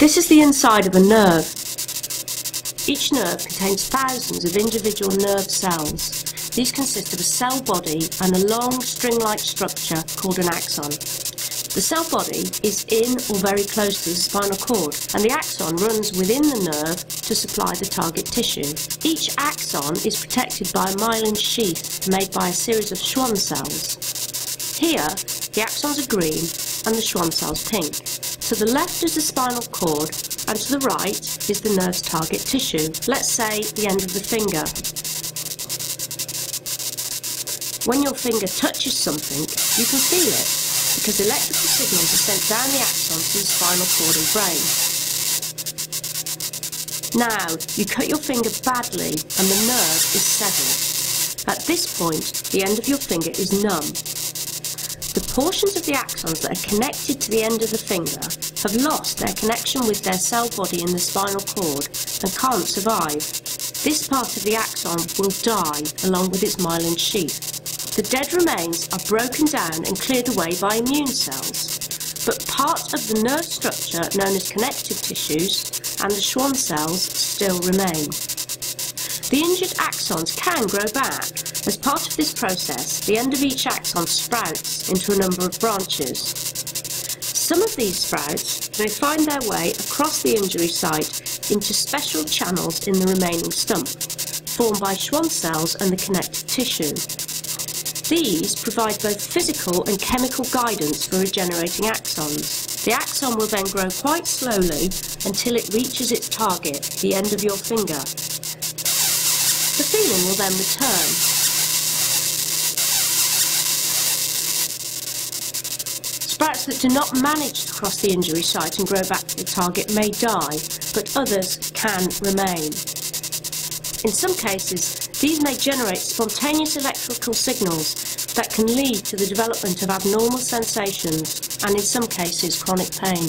This is the inside of a nerve. Each nerve contains thousands of individual nerve cells. These consist of a cell body and a long string-like structure called an axon. The cell body is in or very close to the spinal cord, and the axon runs within the nerve to supply the target tissue. Each axon is protected by a myelin sheath made by a series of Schwann cells. Here, the axons are green and the Schwann cells pink. To the left is the spinal cord, and to the right is the nerve's target tissue, let's say the end of the finger. When your finger touches something, you can feel it because electrical signals are sent down the axon to the spinal cord and brain. Now, you cut your finger badly and the nerve is severed. At this point, the end of your finger is numb. The portions of the axons that are connected to the end of the finger have lost their connection with their cell body in the spinal cord and can't survive. This part of the axon will die along with its myelin sheath. The dead remains are broken down and cleared away by immune cells, but part of the nerve structure known as connective tissues and the Schwann cells still remain. The injured axons can grow back. As part of this process, the end of each axon sprouts into a number of branches. Some of these sprouts may find their way across the injury site into special channels in the remaining stump, formed by Schwann cells and the connective tissue. These provide both physical and chemical guidance for regenerating axons. The axon will then grow quite slowly until it reaches its target, the end of your finger. The feeling will then return. Sprouts that do not manage to cross the injury site and grow back to the target may die, but others can remain. In some cases, these may generate spontaneous electrical signals that can lead to the development of abnormal sensations and in some cases chronic pain.